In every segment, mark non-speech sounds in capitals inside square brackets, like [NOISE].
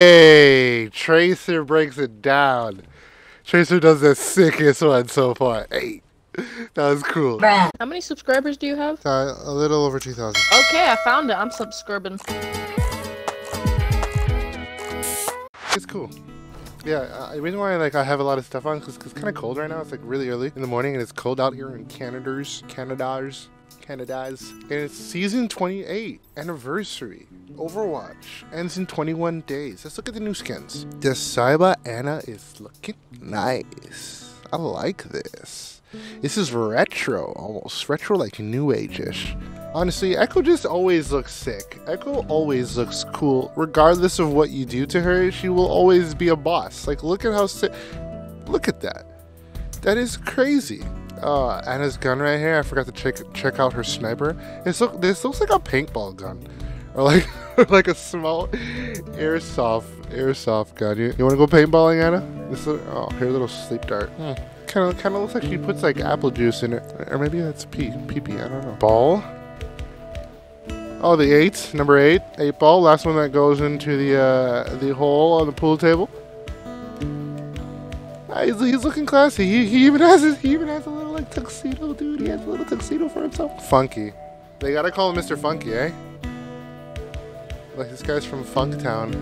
Hey, Tracer breaks it down. Tracer does the sickest one so far. Hey, that was cool. How many subscribers do you have? Uh, a little over 2,000. Okay, I found it. I'm subscribing. It's cool. Yeah, uh, the reason why like I have a lot of stuff on is because it's kind of cold right now. It's like really early in the morning and it's cold out here in Canada's, Canada's, Canada's. And it's season 28 anniversary. Overwatch ends in 21 days. Let's look at the new skins. The Cyber Ana is looking nice. I like this. This is retro, almost retro like new age-ish. Honestly, Echo just always looks sick. Echo always looks cool. Regardless of what you do to her, she will always be a boss. Like, look at how sick. Look at that. That is crazy. Uh, Ana's gun right here. I forgot to check check out her sniper. This look this looks like a paintball gun, or like [LAUGHS] like a small airsoft airsoft gun. You, you want to go paintballing, Ana? This look, oh, here a little sleep dart. Kind of kind of looks like she puts like apple juice in it, or maybe that's pee pee pee. I don't know. Ball. Oh, the eight, number eight, eight ball. Last one that goes into the uh, the hole on the pool table. Ah, he's, he's looking classy. He, he even has his, he even has a little like tuxedo, dude. He has a little tuxedo for himself. Funky. They gotta call him Mr. Funky, eh? Like this guy's from Funktown.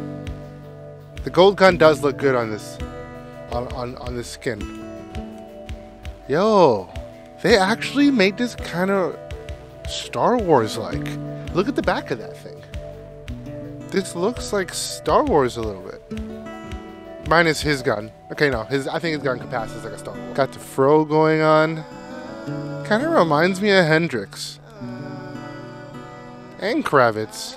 The gold gun does look good on this, on on on this skin. Yo, they actually made this kind of Star Wars like. Look at the back of that thing. This looks like Star Wars a little bit. Minus his gun. Okay, no, his I think his gun capacity is like a stone. Got the fro going on. Kind of reminds me of Hendrix. And Kravitz.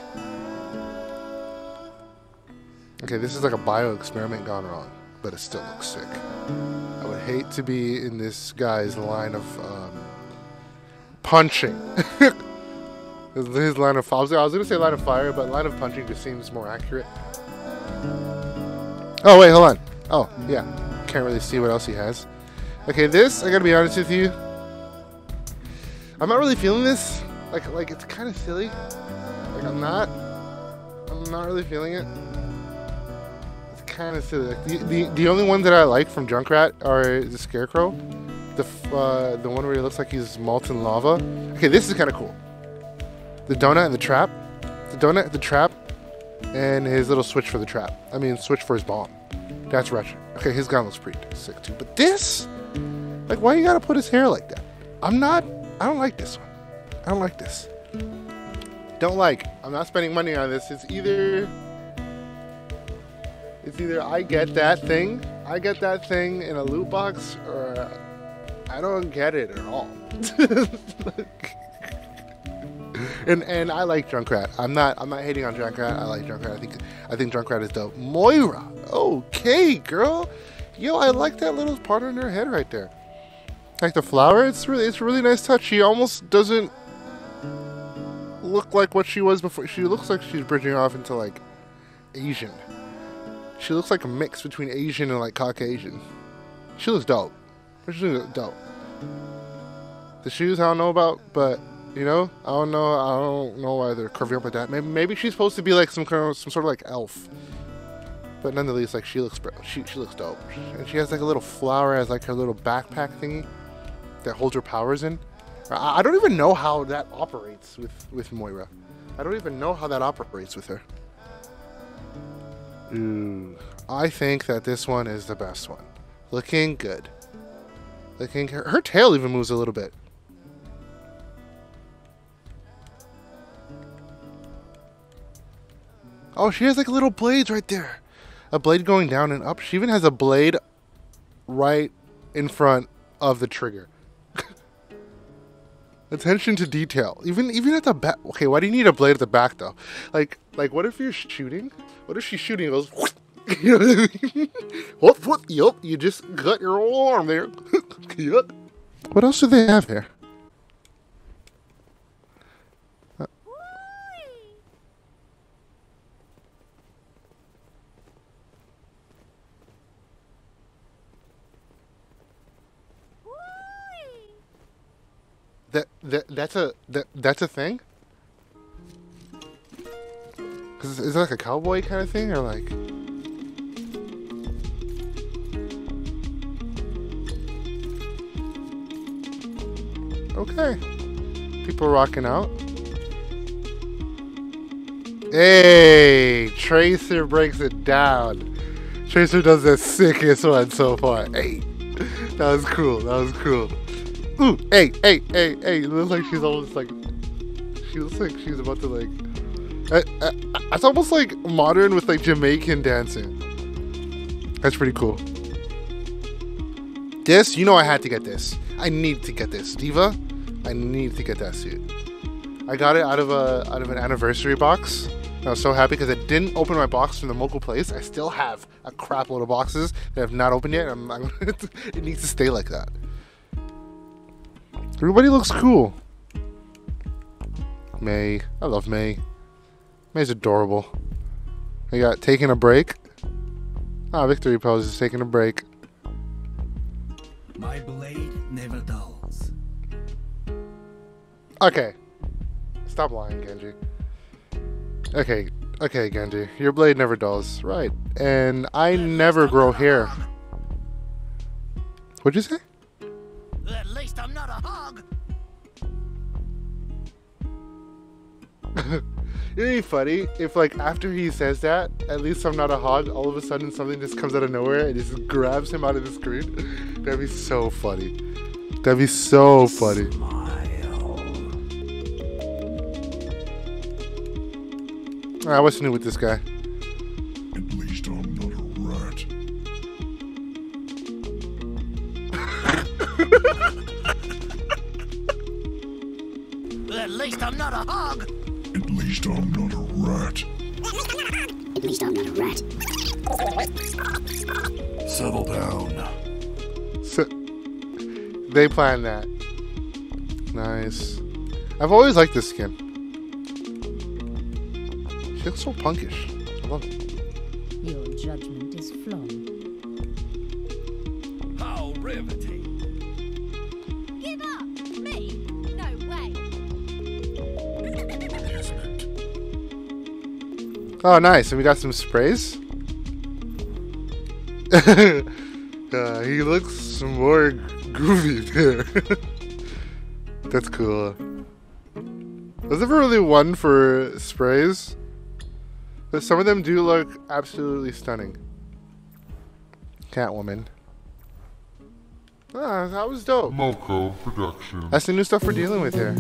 Okay, this is like a bio experiment gone wrong, but it still looks sick. I would hate to be in this guy's line of um, punching. [LAUGHS] his, line of I was, I was gonna say line of fire, but line of punching just seems more accurate. Oh wait, hold on. Oh yeah, can't really see what else he has. Okay, this I gotta be honest with you. I'm not really feeling this. Like like it's kind of silly. Like I'm not. I'm not really feeling it. It's kind of silly. Like, the, the the only one that I like from Junkrat are the Scarecrow. The, uh, the one where he looks like he's molten lava. Okay, this is kind of cool. The donut and the trap. The donut, the trap, and his little switch for the trap. I mean, switch for his bomb. That's retro. Okay, his gun looks pretty sick too. But this, like, why you gotta put his hair like that? I'm not. I don't like this one. I don't like this. Don't like. I'm not spending money on this. It's either. It's either I get that thing, I get that thing in a loot box, or I don't get it at all. [LAUGHS] and and I like Junkrat. I'm not I'm not hating on Junkrat. I like Junkrat. I think I think Junkrat is dope. Moira, okay, girl. Yo, I like that little part on her head right there. Like the flower, it's really it's a really nice touch. She almost doesn't look like what she was before. She looks like she's bridging off into like Asian. She looks like a mix between Asian and like Caucasian. She looks dope. She looks dope. The shoes I don't know about, but you know, I don't know. I don't know why they're curving up like that. Maybe maybe she's supposed to be like some kind of some sort of like elf. But nonetheless, like she looks she she looks dope, and she has like a little flower as like her little backpack thingy that holds her powers in. I, I don't even know how that operates with with Moira. I don't even know how that operates with her. Ooh, I think that this one is the best one. Looking good. Looking her, her tail even moves a little bit. Oh, she has like little blades right there. A blade going down and up. She even has a blade right in front of the trigger. [LAUGHS] Attention to detail. Even even at the back. Okay, why do you need a blade at the back though? Like like what if you're shooting? What if she's shooting? It goes. You know what I mean? Yup. You just cut your arm there. [LAUGHS] yup. What else do they have here? that that's a that, that's a thing. Cause is it like a cowboy kind of thing or like? Okay. People rocking out. Hey, Tracer breaks it down. Tracer does the sickest one so far. Hey, that was cool. That was cool. Ooh, hey, hey, hey, hey. It looks like she's almost like. She looks like she's about to like. Uh, uh, it's almost like modern with like Jamaican dancing. That's pretty cool. This, you know, I had to get this. I need to get this, D.Va. I need to get that suit. I got it out of a out of an anniversary box. I was so happy because I didn't open my box from the Moco place. I still have a crap load of boxes that I've not opened yet. I'm, I'm [LAUGHS] it needs to stay like that. Everybody looks cool. Mei. I love Mei. Mei's adorable. I got taking a break. Ah, victory pose is taking a break. My blade never dulls. Okay. Stop lying, Genji. Okay, okay, Genji. Your blade never dulls. Right. And I never grow hair. What'd you say? [LAUGHS] It'd be funny if, like, after he says that, at least I'm not a hog, all of a sudden something just comes out of nowhere and just grabs him out of the screen. [LAUGHS] That'd be so funny. That'd be so funny. Alright, what's new with this guy? At least I'm not a rat. [LAUGHS] At least I'm not a hog. At least I'm not a rat. At least I'm not a rat. Settle down. So, they planned that. Nice. I've always liked this skin. She looks so punkish. I love it. Your judgment is flawed. Oh, nice. And we got some sprays. [LAUGHS] uh, he looks more groovy there. [LAUGHS] That's cool. There's never really one for sprays. But some of them do look absolutely stunning. Catwoman. Ah, that was dope. Moko Production. That's the new stuff we're dealing with here.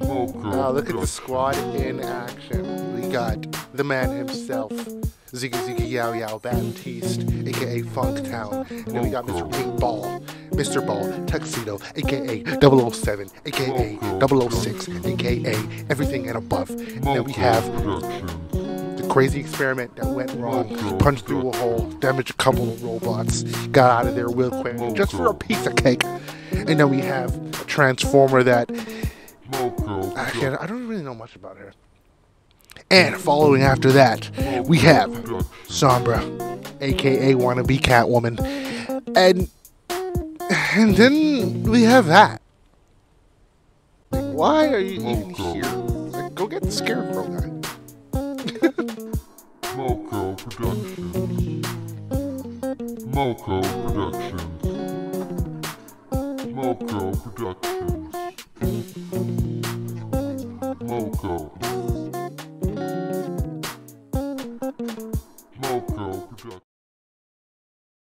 Moko Ah, look at the squad in action. Got the man himself, Ziggy Ziggy Yow Yow Baptiste, aka Funktown. And then we got Mr. Pink Ball, Mr. Ball, Tuxedo, aka 007, aka 006, aka everything and above. And then we have the crazy experiment that went wrong. Punched through a hole, damaged a couple of robots, got out of there real quick, just for a piece of cake. And then we have a transformer that I I don't really know much about her. And following after that, we have. Sombra, aka wannabe Catwoman, and and then we have that. Like, why are you even here? Like, go get the Scarecrow guy. [LAUGHS] Moko Productions. Moko Productions. Moko Productions.